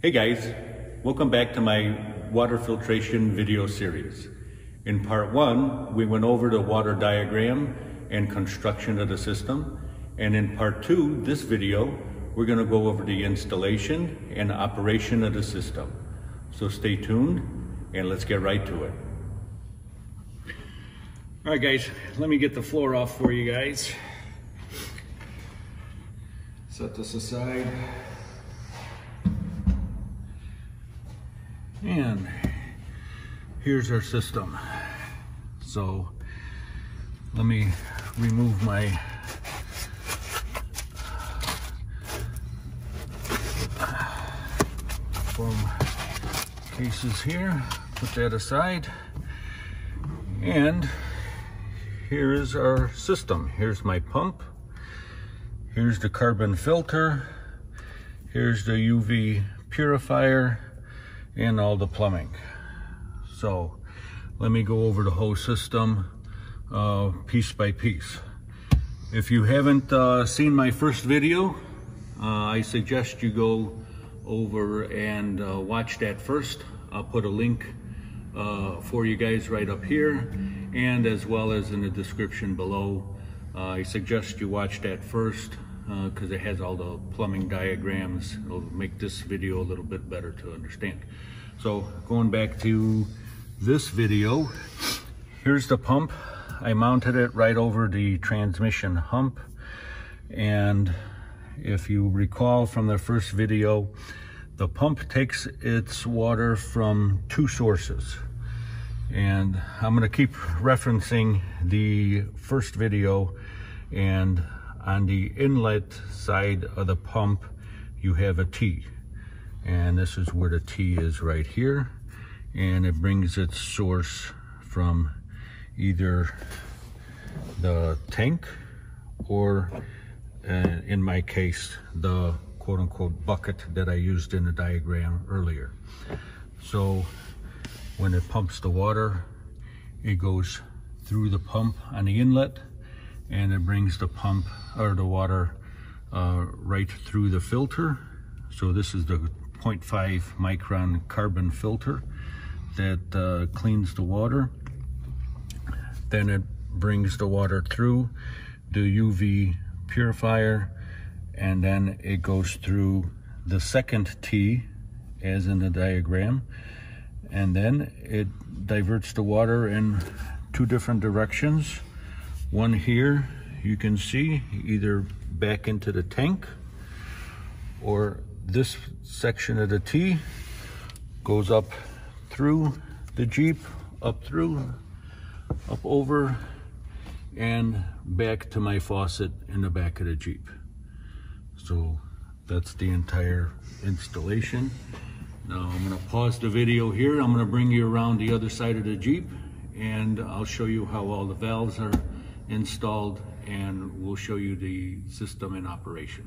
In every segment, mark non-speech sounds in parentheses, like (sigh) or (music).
Hey guys, welcome back to my water filtration video series. In part one, we went over the water diagram and construction of the system. And in part two, this video, we're gonna go over the installation and operation of the system. So stay tuned and let's get right to it. All right guys, let me get the floor off for you guys. Set this aside. And here's our system. So let me remove my foam cases here, put that aside. And here is our system. Here's my pump. Here's the carbon filter. Here's the UV purifier and all the plumbing. So let me go over the whole system uh, piece by piece. If you haven't uh, seen my first video, uh, I suggest you go over and uh, watch that first. I'll put a link uh, for you guys right up here and as well as in the description below. Uh, I suggest you watch that first Uh, because it has all the plumbing diagrams. It'll make this video a little bit better to understand. So going back to this video, here's the pump. I mounted it right over the transmission hump. And if you recall from the first video, the pump takes its water from two sources. And I'm gonna keep referencing the first video and on the inlet side of the pump, you have a T. And this is where the T is right here. And it brings its source from either the tank or uh, in my case, the quote unquote bucket that I used in the diagram earlier. So when it pumps the water, it goes through the pump on the inlet and it brings the pump or the water uh, right through the filter. So this is the 0.5 micron carbon filter that uh, cleans the water. Then it brings the water through the UV purifier and then it goes through the second T as in the diagram and then it diverts the water in two different directions one here you can see either back into the tank or this section of the T goes up through the Jeep, up through, up over, and back to my faucet in the back of the Jeep. So that's the entire installation. Now I'm gonna pause the video here. I'm gonna bring you around the other side of the Jeep and I'll show you how all the valves are installed and we'll show you the system in operation.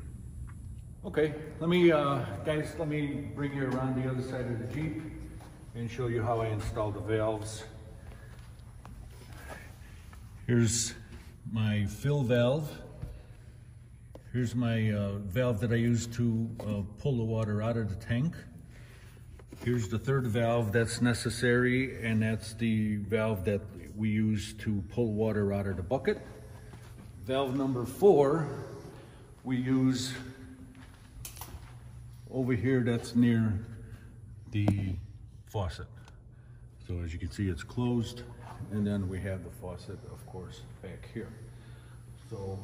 Okay, let me, uh, guys, let me bring you around the other side of the Jeep and show you how I install the valves. Here's my fill valve. Here's my uh, valve that I use to uh, pull the water out of the tank. Here's the third valve that's necessary, and that's the valve that we use to pull water out of the bucket. Valve number four, we use over here, that's near the faucet. So as you can see, it's closed, and then we have the faucet, of course, back here. So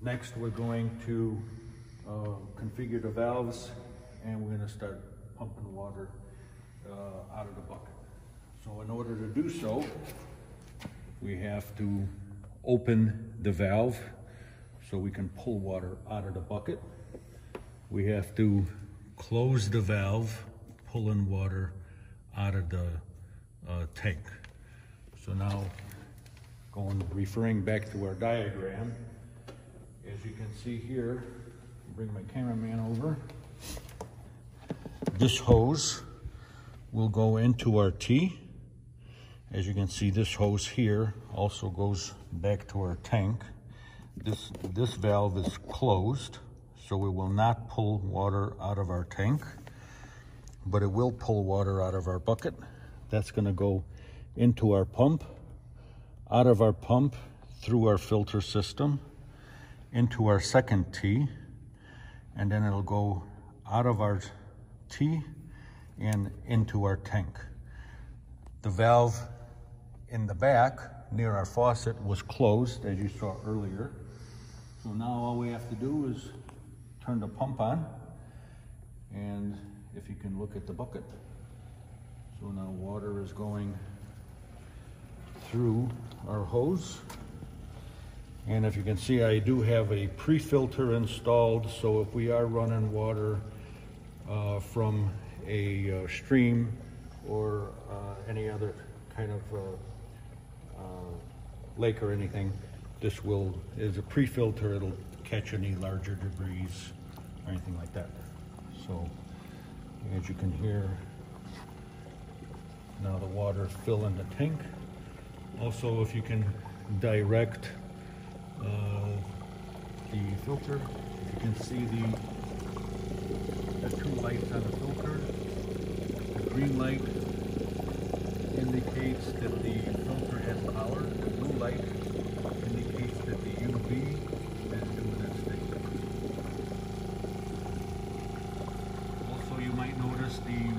next, we're going to uh, configure the valves, and we're gonna start pumping water uh, out of the bucket. So in order to do so, we have to open the valve so we can pull water out of the bucket. We have to close the valve, pulling water out of the uh, tank. So now, going referring back to our diagram, as you can see here, bring my cameraman over. This hose will go into our T. As you can see, this hose here also goes back to our tank. This, this valve is closed, so it will not pull water out of our tank, but it will pull water out of our bucket. That's gonna go into our pump, out of our pump, through our filter system, into our second T, and then it'll go out of our T and into our tank. The valve in the back near our faucet was closed, as you saw earlier. So now all we have to do is turn the pump on. And if you can look at the bucket. So now water is going through our hose. And if you can see, I do have a pre-filter installed. So if we are running water uh, from a uh, stream or uh, any other kind of uh, uh, lake or anything, this will, is a pre-filter, it'll catch any larger debris or anything like that. So as you can hear, now the water is filling the tank. Also, if you can direct uh, the filter, you can see the, lights on the filter, the green light indicates that the filter has power. The blue light indicates that the UV is doing its thing. Also, you might notice the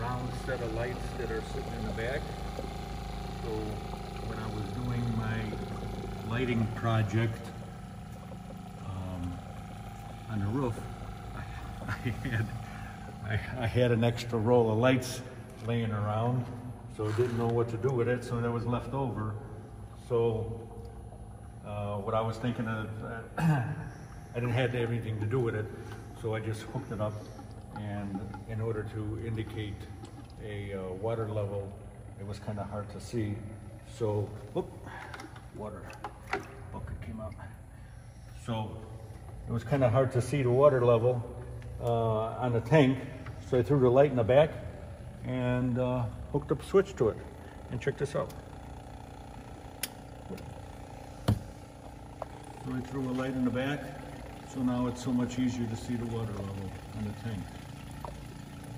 round set of lights that are sitting in the back. So when I was doing my lighting project um, on the roof, I, I had I, had an extra roll of lights laying around, so I didn't know what to do with it, so that was left over. So uh, what I was thinking of, uh, (clears throat) I didn't have anything to do with it, so I just hooked it up, and in order to indicate a uh, water level, it was kind of hard to see. So, whoop, water bucket came up. So it was kind of hard to see the water level on the tank, so I threw the light in the back and uh, hooked up a switch to it. And check this out. So I threw a light in the back, so now it's so much easier to see the water level in the tank.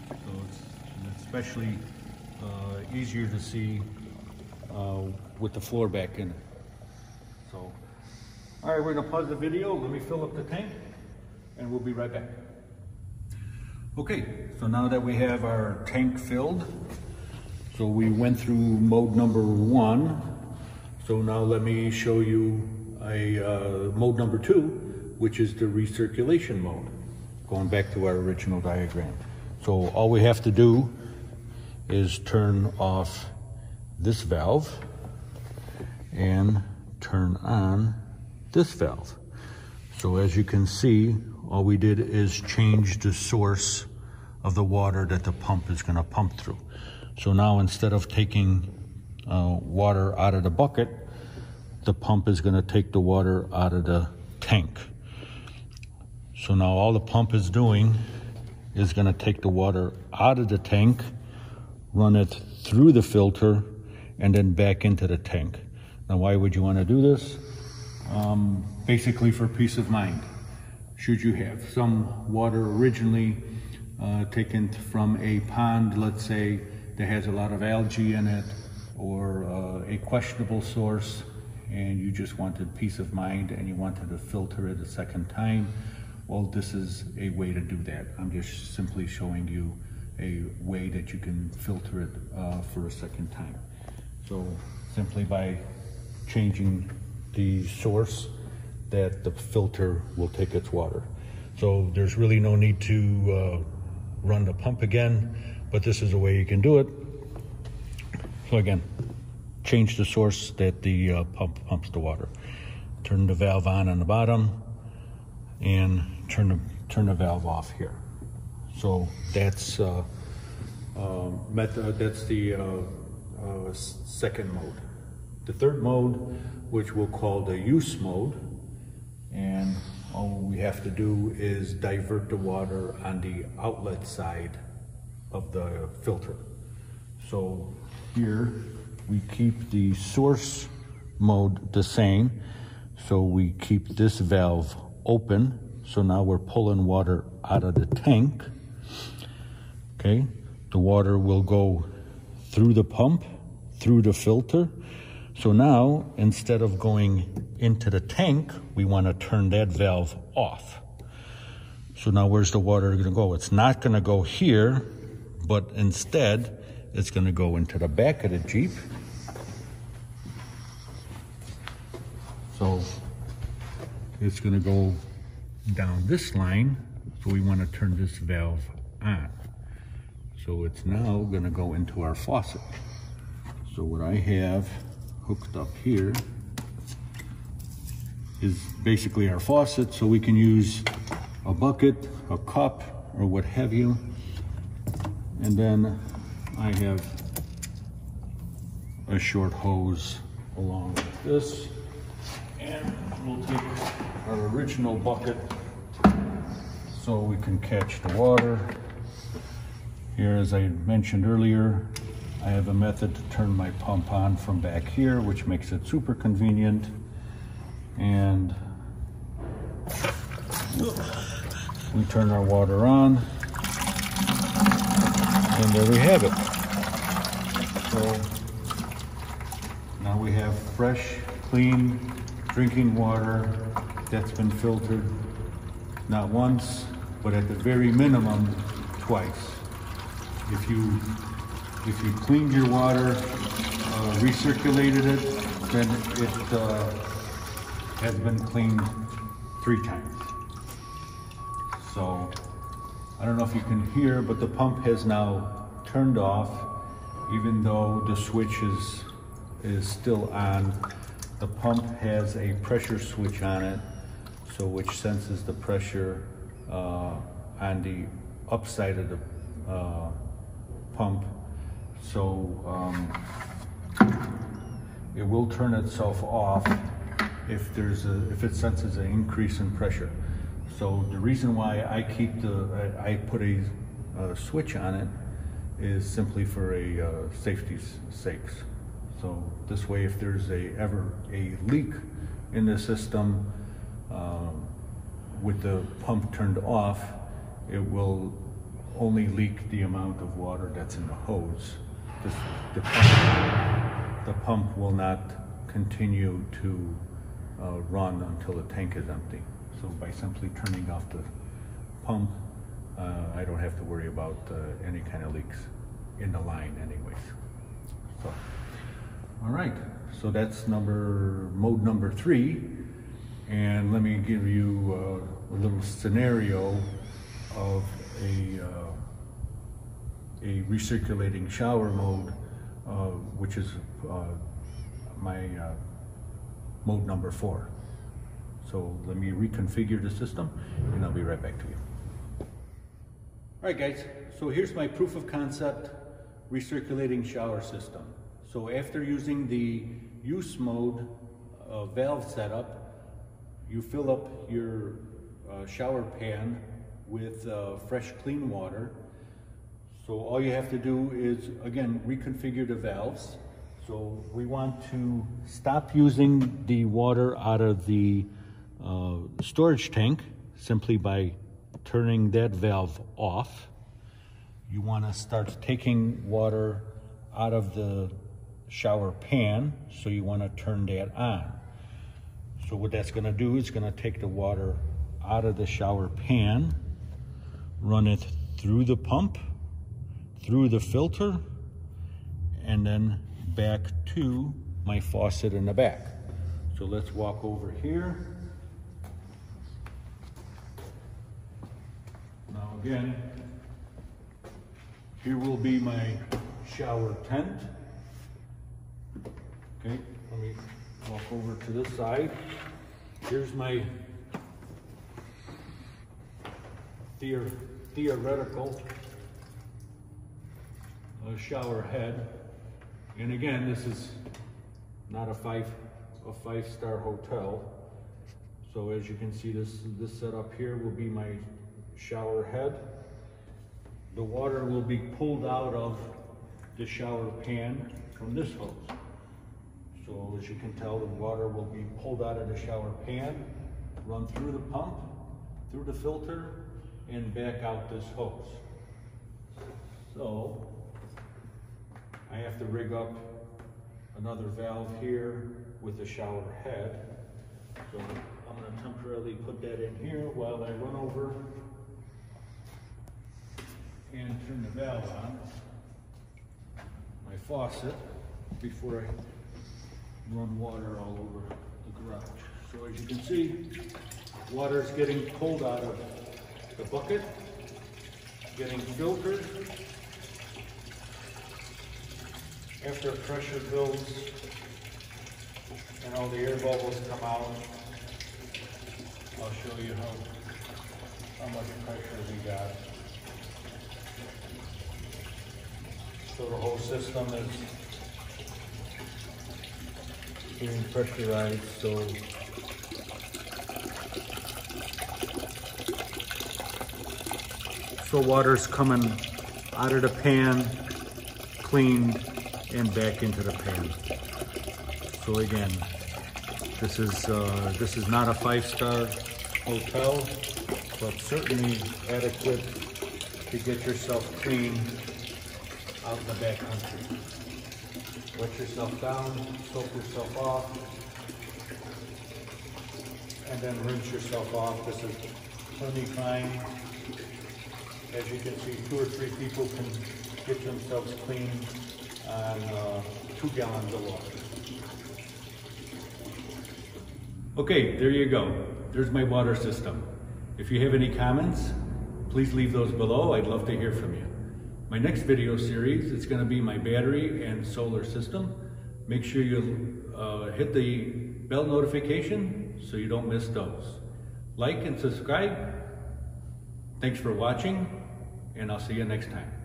So it's especially uh, easier to see uh, with the floor back in it. So, all right, we're gonna pause the video. Let me fill up the tank and we'll be right back. Okay, so now that we have our tank filled, so we went through mode number one. So now let me show you a uh, mode number two, which is the recirculation mode, going back to our original diagram. So all we have to do is turn off this valve and turn on this valve. So as you can see, all we did is change the source of the water that the pump is gonna pump through. So now instead of taking uh, water out of the bucket, the pump is gonna take the water out of the tank. So now all the pump is doing is gonna take the water out of the tank, run it through the filter, and then back into the tank. Now why would you wanna do this? Um, basically for peace of mind should you have some water originally uh, taken from a pond, let's say, that has a lot of algae in it or uh, a questionable source and you just wanted peace of mind and you wanted to filter it a second time, well, this is a way to do that. I'm just simply showing you a way that you can filter it uh, for a second time. So simply by changing the source that the filter will take its water. So there's really no need to uh, run the pump again, but this is a way you can do it. So again, change the source that the uh, pump pumps the water. Turn the valve on on the bottom and turn the, turn the valve off here. So that's uh, uh, method, that's the uh, uh, second mode. The third mode, which we'll call the use mode, and all we have to do is divert the water on the outlet side of the filter. So here we keep the source mode the same. So we keep this valve open So now we're pulling water out of the tank. Okay, the water will go through the pump, through the filter. So now, instead of going into the tank, we want to turn that valve off. So now where's the water going to go? It's not going to go here, but instead it's going to go into the back of the Jeep. So it's going to go down this line. So we want to turn this valve on. So it's now going to go into our faucet. So what I have hooked up here is basically our faucet. So we can use a bucket, a cup, or what have you. And then I have a short hose along with this. And we'll take our original bucket so we can catch the water. Here, as I mentioned earlier, I have a method to turn my pump on from back here, which makes it super convenient. And we turn our water on, and there we have it. So now we have fresh, clean drinking water that's been filtered not once, but at the very minimum, twice. If you if you cleaned your water, uh, recirculated it, then it uh, has been cleaned three times. So I don't know if you can hear, but the pump has now turned off, even though the switch is, is still on. The pump has a pressure switch on it, so which senses the pressure uh, on the upside of the uh, pump. So um, it will turn itself off if there's a, if it senses an increase in pressure. So the reason why I keep the, I, put a, a, switch on it is simply for a uh, safety's sakes. So this way, if there's a ever a leak in the system um, with the pump turned off, it will only leak the amount of water that's in the hose. This, the, pump, the pump will not continue to uh, run until the tank is empty. So by simply turning off the pump, uh, I don't have to worry about uh, any kind of leaks in the line anyways. So, all right, so that's number mode number three. And let me give you uh, a little scenario of a, uh, a recirculating shower mode, uh, which is uh, my mode number four. So let me reconfigure the system and I'll be right back to you. All right guys, so here's my proof of concept recirculating shower system. So after using the use mode uh, valve setup, you fill up your uh, shower pan with uh, fresh clean water. So all you have to do is, again, reconfigure the valves. So we want to stop using the water out of the uh, storage tank simply by turning that valve off. You want to start taking water out of the shower pan, so you want to turn that on. So what that's going to do is going to take the water out of the shower pan, run it through the pump, through the filter, and then back to my faucet in the back. So let's walk over here. Now again, here will be my shower tent. Okay, let me walk over to this side. Here's my theor theoretical shower head. And again, this is not a five a five-star hotel. So as you can see, this this setup here will be my shower head. The water will be pulled out of the shower pan from this hose. So as you can tell, the water will be pulled out of the shower pan, run through the pump, through the filter and back out this hose. So I have to rig up another valve here with the shower head. So I'm gonna temporarily put that in here while I run over and turn the valve on. My faucet before I run water all over the garage. So as you can see, water is getting pulled out of the bucket, getting filtered. After pressure builds and all the air bubbles come out, I'll show you how, how much pressure we got. So the whole system is being pressurized, so so water's coming out of the pan, cleaned, and back into the pan. So again, this is uh, this is not a five-star hotel, but certainly adequate to get yourself clean out in the back country. Wet yourself down, soak yourself off, and then rinse yourself off. This is plenty fine. As you can see, two or three people can get themselves clean on uh, two gallons of water. Okay, there you go. There's my water system. If you have any comments, please leave those below. I'd love to hear from you. My next video series is going to be my battery and solar system. Make sure you uh, hit the bell notification so you don't miss those. Like and subscribe. Thanks for watching, and I'll see you next time.